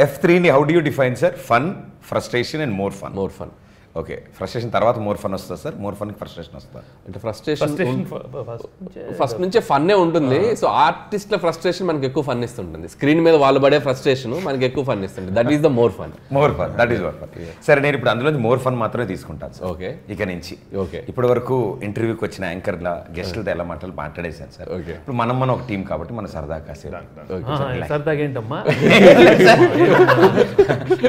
F3, how do you define, sir? Fun, frustration and more fun. More fun. Okay frustration తర్వాత more fun వస్తుంది sir? More ఫన్కి frustration వస్తుంది? అంటే frustration first నుంచే ఫన్నే ఉంటుంది. So ఆర్టిస్ట్ల frustration మనకి ఎక్కువ ఫన్ ఇస్తుంటుంది. స్క్రీన్ మీద వాళ్ళు పడే ఫ్రస్ట్రేషన్ మనకి ఎక్కువ ఫన్ ఇస్తుంది that is the more fun more fun that is more fun సరే నేను ఇప్పుడు అందులో మోర్ ఫన్ మాత్రమే తీసుకుంటాను సార్. ఓకే. ఇక నుంచి. Okay. ఇప్పటి వరకు ఇంటర్వ్యూకి వచ్చిన యాంకర్ల గెస్టులతో ఎలా మాటలు మాట్లాడేశాను సార్. Okay. ఇప్పుడు మనం మన ఒక టీం కాబట్టి మన సరదా కాసేపు. సరదాగా ఏంటమ్మా?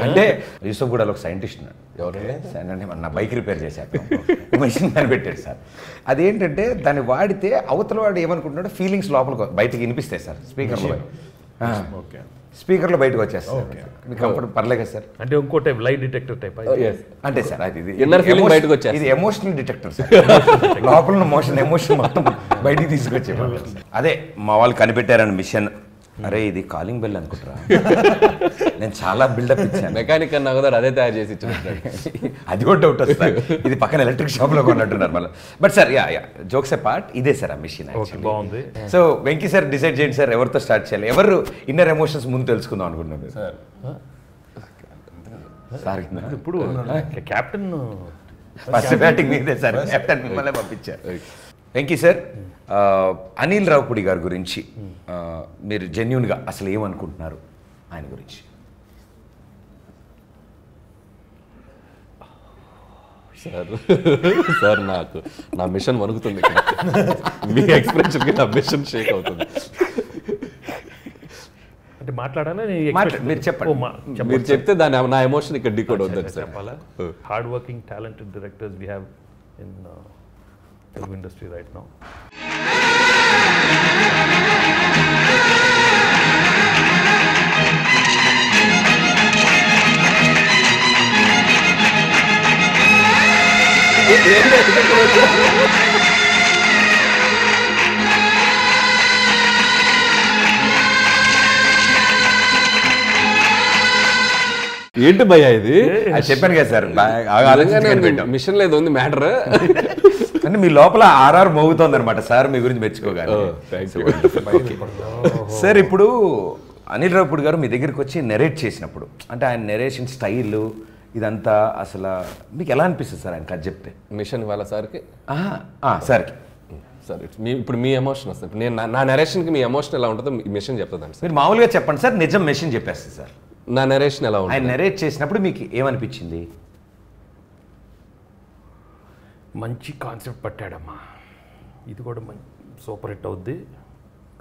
అంటే యూసఫ్ కూడా ఒక సైంటిస్ట్ ఉన్నాడు. ఎవరండి? అంటే మన నా బైక్ రిపేర్ చేశాక మెషిన్ కనిపెట్టాడు సార్. అదేంటంటే దాన్ని వాడితే అవతల వాడు ఏమనుకుంటున్నాడు ఫీలింగ్స్ లోపలికి బయటికి వినిపిస్తాయి సార్ స్పీకర్లో స్పీకర్లో బయటకు వచ్చేస్తారు మీకు కంఫర్ట్ పర్లేదు సార్? అంటే ఇంకో టైప్ లైట్ డిటెక్టర్ టైప్ అంటే సార్ అది ఇది feeling emotion- బయటకు వచ్చేస్తుంది. ఇది ఎమోషనల్ డిటెక్టర్ సార్. లోపల మోషన్ ఎమోషన్ మొత్తం బయటికి తీసుకొచ్చే అదే మా వాళ్ళు కనిపెట్టారని మిషన్ అరే ఇది కాలింగ్ బెల్ అనుకుంటారా నేను చాలా బిల్డప్ ఇచ్చాను. మెకానిక్ అన్నా కదా అదే తయారు చేసి అది కూడా డౌట్ వస్తుంది ఇది పక్కన ఎలక్ట్రిక్ షాప్లో కొన్నట్టున్నారు మళ్ళీ. But sir ya ya jokes part ఇదే సార్ ఆ మిషన్ ఓకే బాగుంది. సో వెంకీ సార్ డిసైడ్ చేయండి సార్ ఎవరితో స్టార్ట్ చేయాలి? ఎవరు ఇన్నర్ ఎమోషన్స్ ముందు తెలుసుకుందాం అనుకుంటున్నారు? సార్ సార్ ఇప్పుడు కెప్టెన్ ఫస్ట్ బ్యాటింగ్ మీదే సార్ కెప్టెన్ మిమ్మల్ని పంపించారు. వెంకీ సార్ ఆ, అనిల్ రావుపూడి గారి గురించి ఆ, మీరు జెన్యున్గా అసలు ఏమనుకుంటున్నారు ఆయన గురించి? సార్ సార్ నాకు నా మిషన్ వణుకుతుంది మీ ఎక్స్ప్రెషన్కి నా మిషన్ షేక్ అవుతుంది. అంటే మాట్లాడాలా మాట్లా- మీరు చెప్పండి. మీరు చెప్తే దాని నా ఎమోషన్ ఇక్కడ డికోడ్ అవుతుంది సార్ చెప్పాలా? Hard working talented directors we have in Telugu industry right now ఏంటి భయ్యా ఇది? అది చెప్పాను కదా సార్. మిషన్ లేదు ఉంది మ్యాటర్. అంటే మీ లోపల ఆర్ఆర్ మోగుతోంది అనమాట సార్ మీ గురించి మెచ్చుకోగానే. సార్ ఇప్పుడు అనిల్ రావుపూడి గారు మీ దగ్గరికి వచ్చి నెరేట్ చేసినప్పుడు అంటే ఆయన నెరేషన్ స్టైల్ ఇదంతా అసలు మీకు ఎలా అనిపిస్తుంది సార్ ఆయన కథ చెప్తే? మిషన్ వాళ్ళ సార్కి? సార్కి. సరే మీ ఇప్పుడు మీ ఎమోషన్ వస్తుంది. నేను నా- నెరేషన్కి మీ ఎమోషన్ ఎలా ఉంటుందో మీ మిషన్ చెప్తుందండి సార్. మీరు మామూలుగా చెప్పండి సార్ నిజం మెషిన్ చెప్పేస్తుంది సార్. నా నెరేషన్ ఎలా ఉంటుంది. ఆయన నెరేట్ చేసినప్పుడు మీకు ఏమనిపించింది? మంచి కాన్సెప్ట్ పట్టాడమ్మా ఇది కూడా మంచి సూపర్ హిట్ అవుద్ది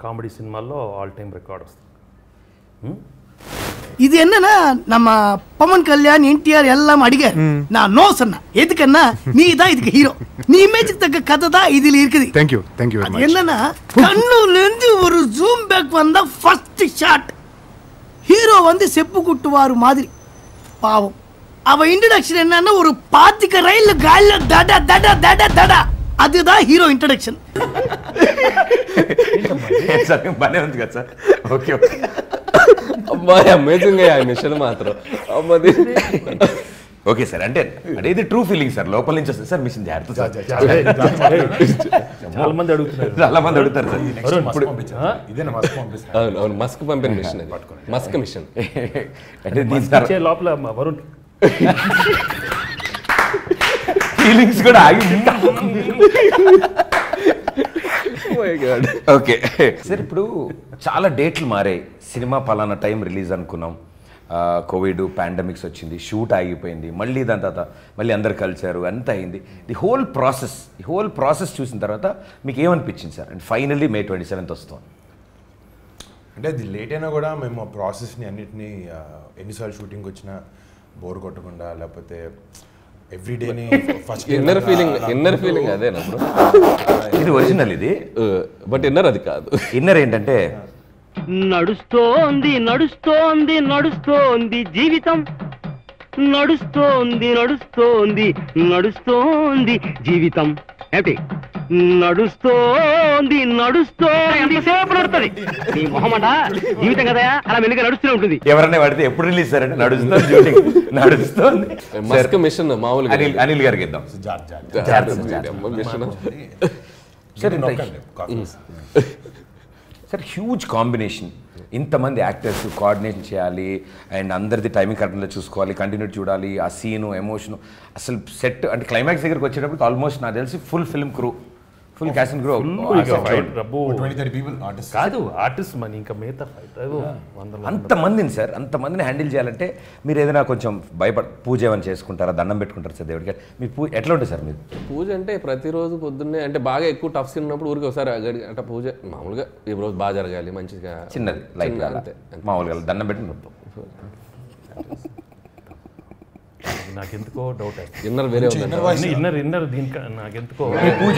కామెడీ సినిమాల్లో ఆల్ టైమ్ రికార్డ్ వస్తుంది இது என்னன்னா நம்ம பவன் கல்யாண் என்டிஆர் எல்லாம் அடிகார் நான் நோ சொன்னேன் எதுக்குன்னா நீ தான் இதுக்கு ஹீரோ நீ இமேஜுக்கு தக்க கதை தான் இதுல இருக்குது thank you thank you very அது మచ్ என்னன்னா கண்ணுல இருந்து ஒரு ஜூம் பேக் வந்தா ஃபர்ஸ்ட் ஷாட் ஹீரோ வந்து செப்பு குட்டுவாரு மாதிரி பாவம் அவ இன்ட்ரடக்ஷன் என்னன்னா ஒரு பாத்திக்க ரயில்ல காலில தட தட தட தட அதுதான் ஹீரோ இன்ட்ரடக்ஷன் సార్ బాగానే ఉంది కదా సార్ ఓకే ఓకే అమ్మాయి అమేజింగ్ ఆ మిషన్ మాత్రం అమ్మది ఓకే సార్ అంటే అంటే ఇది ట్రూ ఫీలింగ్ సార్ లోపల నుంచి వస్తుంది సార్ మిషన్ జాగ్రత్త సార్ చాలా మంది అడుగుతున్నారు చాలా మంది అడుగుతారు సార్ వరుణ్, ఆ? ఇదేనా మస్తు పంపిస్తాను అవును అవును మస్క్ పంపిన మిషన్ అది మస్క్ మిషన్ అంటే దీని తర్వాత ఇచ్చే లోపల మా వరుణ్ ఫీలింగ్స్ కూడా ఆగి మై గాడ్ ఓకే సార్ ఇప్పుడు చాలా డేట్లు మారాయి. సినిమా పలానా టైం రిలీజ్ అనుకున్నాం. కోవిడ్ పాండమిక్స్ వచ్చింది షూట్ ఆగిపోయింది మళ్ళీ దాని తర్వాత మళ్ళీ అందరు కలిసారు అంత అయింది. ది హోల్ ప్రాసెస్ ఈ హోల్ ప్రాసెస్ చూసిన తర్వాత మీకు ఏమనిపించింది sir and finally May twenty seventh వస్తాం అంటే అది లేట్ అయినా కూడా మేము ఆ ప్రాసెస్ని అన్నిటినీ ఎన్నిసార్లు షూటింగ్ వచ్చినా బోర్ కొట్టకుండా లేకపోతే ఎవ్రీడేని first inner feeling inner feeling అదేనా ఇది ఒరిజినల్ ఇది. బట్ ఇన్నర్ అది కాదు. ఇన్నర్ ఏంటంటే నడుస్తోంది నడుస్తోంది నడుస్తోంది జీవితం. నడుస్తోంది నడుస్తోంది నడుస్తోంది జీవితం. ఏమిటి? నడుస్తోంది నడుస్తోంది. ఎంతసేపు నడుస్తుంది? నీ మొహమాట జీవితం కదా అలా మెల్లిగా నడుస్తూనే ఉంటుంది. ఎవరన్నా పడితే ఎప్పుడు రిలీజ్ సార్ అంటే నడుస్తుంది షూటింగ్ నడుస్తుంది. మస్క్ మిషన్ మామూలుగా. అనిల్ అనిల్ గారికి ఇద్దాం. జార్ jar machine sir sir huge combination ఇంతమంది యాక్టర్స్ కోఆర్డినేషన్ చేయాలి అండ్ అందరిది టైమింగ్ కరెక్ట్గా చూసుకోవాలి కంటిన్యూ చూడాలి ఆ సీను ఎమోషను అసలు సెట్ అంటే క్లైమాక్స్ దగ్గరికి వచ్చేటప్పుడు ఆల్మోస్ట్ నాకు తెలిసి full film crew full thirty people artist కాదు ఆర్టిస్ట్ మని ఇంకా మిగతా ఫైట్ అదో వందల అంతమందిని సార్ అంతమందిని హ్యాండిల్ చేయాలంటే మీరు ఏదైనా కొంచెం భయపడ పూజ ఏమైనా చేసుకుంటారా? దండం పెట్టుకుంటారా సార్ దేవుడికి? మీ పూజ ఎట్లా ఉంటుంది సార్ మీరు? పూజ అంటే ప్రతిరోజు పొద్దున్నే అంటే బాగా ఎక్కువ టఫ్ సీన్ ఉన్నప్పుడు ఊరికి ఒకసారి అంటే పూజ మామూలుగా ఈ రోజు బాగా జరగాలి మంచిగా చిన్నది లైట్ అంతే మామూలుగా దండం పెట్టి నాకెందుకో డౌట్ ఇన్నర్ వేరే ఇన్నర్ ఇన్నర్ దీనికి నాకెందుకో. మీ పూజ.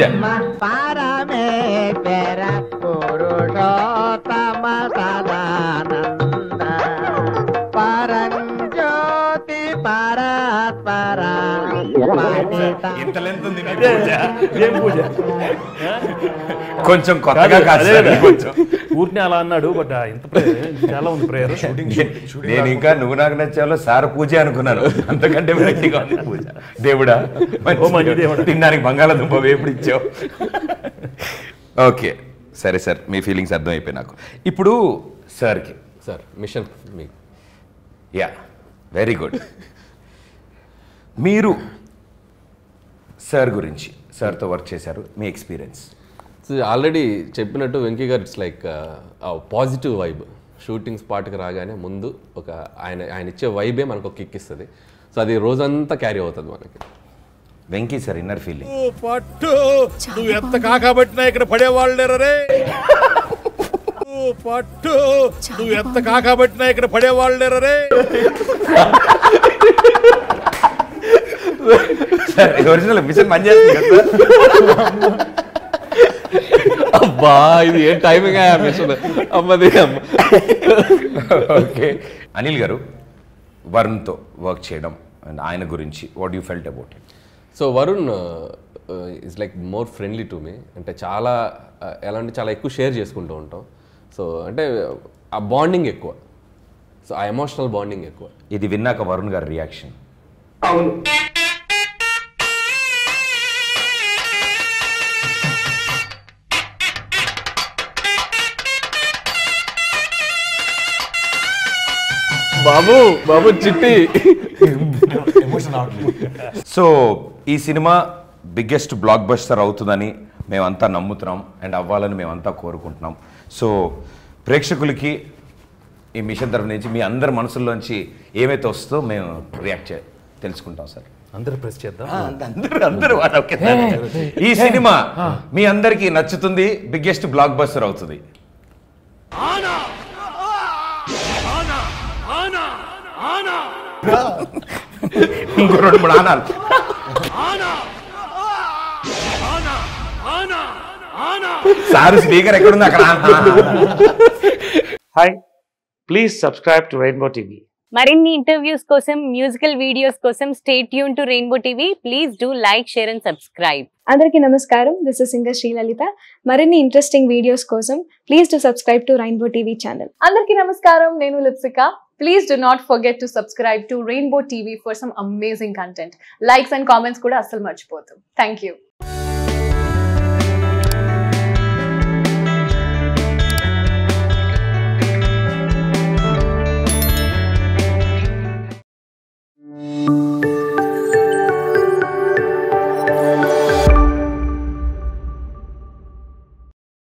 ఇంత లెంత్ ఉంది ఏం కొంచెం కొత్తగా కదా. కొంచెం. ఊరిని అలా అన్నాడు బట్ ఇంత prayer, చాలా ఉంది ప్రేయర్. నేను ఇంకా నువ్వు నాకు నచ్చాలో సార్ పూజ అనుకున్నాను. అంతకంటే వెరైటీగా ఉంది పూజ. దేవుడా ఓ మంచి దేవుడా. తినడానికి బంగాళాదుంప వేపుడు ఇచ్చావు. ఓకే సరే సార్ మీ ఫీలింగ్స్ అర్థమైపోయి నాకు. ఇప్పుడు సార్కి. సార్ మిషన్ మీకు యా వెరీ గుడ్. మీరు సార్ గురించి సార్తో వర్క్ చేశారు మీ ఎక్స్పీరియన్స్. ఆల్రెడీ చెప్పినట్టు Venky garu it's like positive vibe shooting స్పాట్కి రాగానే ముందు ఒక ఆయన ఆయన ఇచ్చే వైబే మనకు ఒక కిక్ ఇస్తుంది. సో అది రోజంతా క్యారీ అవుతుంది మనకి. వెంకీ సార్ ఇన్నర్ ఫీలింగ్ పట్టు! నువ్వు ఎంత కాకబట్టినా ఇక్కడ పడేవాళ్ళు రే పట్టు! నువ్వు ఎంత కాకబట్టినా ఇక్కడ పడేవాళ్ళు రే ఒరిజినల్ మిషన్ పనిచేస్తుంది కదా సార్? అబ్బా ఇది ఏ టైమింగ్ అమ్మది అమ్మ ఓకే. అనిల్ గారు వరుణ్తో వర్క్ చేయడం అండ్ ఆయన గురించి what you felt about it so Varun is like more friendly to me అంటే చాలా uh, ఎలా అంటే చాలా ఎక్కువ షేర్ చేసుకుంటూ ఉంటాం. సో అంటే ఆ బాండింగ్ ఎక్కువ. సో ఆ ఎమోషనల్ బాండింగ్ ఎక్కువ. ఇది విన్నాక వరుణ్ గారి రియాక్షన్ బాబు బాబు చిట్టి. సో ఈ సినిమా బిగ్గెస్ట్ బ్లాక్ బస్టర్ అవుతుందని మేమంతా నమ్ముతున్నాం అండ్ అవ్వాలని మేమంతా కోరుకుంటున్నాం. సో ప్రేక్షకులకి ఈ మిషన్ తరఫు నుంచి మీ అందరి మనసుల్లోంచి ఏమైతే వస్తుందో మేము రియాక్ట్ చే తెలుసుకుంటాం సార్. అందరు ప్రెస్ చేద్దాం. అందరూ. ఈ సినిమా మీ అందరికీ నచ్చుతుంది బిగ్గెస్ట్ బ్లాక్ బస్టర్ అవుతుంది ఇంకో రెండు మూడు ఆనాలు. సార్ స్పీకర్ ఎక్కడుంది అక్కడ. Hi. Please subscribe to Rainbow TV. మరిన్ని ఇంటర్వ్యూస్ కోసం మ్యూజికల్ వీడియోస్ కోసం stay tuned to Rainbow TV please do like share and subscribe అందరికీ నమస్కారం. దిస్ ఇస్ సింగర్ శ్రీలలిత మరిన్ని ఇంట్రెస్టింగ్ వీడియోస్ కోసం please to subscribe to Rainbow TV channel అందరికీ నమస్కారం. నేను Lipsika. Please do not forget to subscribe to Rainbow TV for some amazing content. Likes and comments kuda asal marchipothu. Thank you.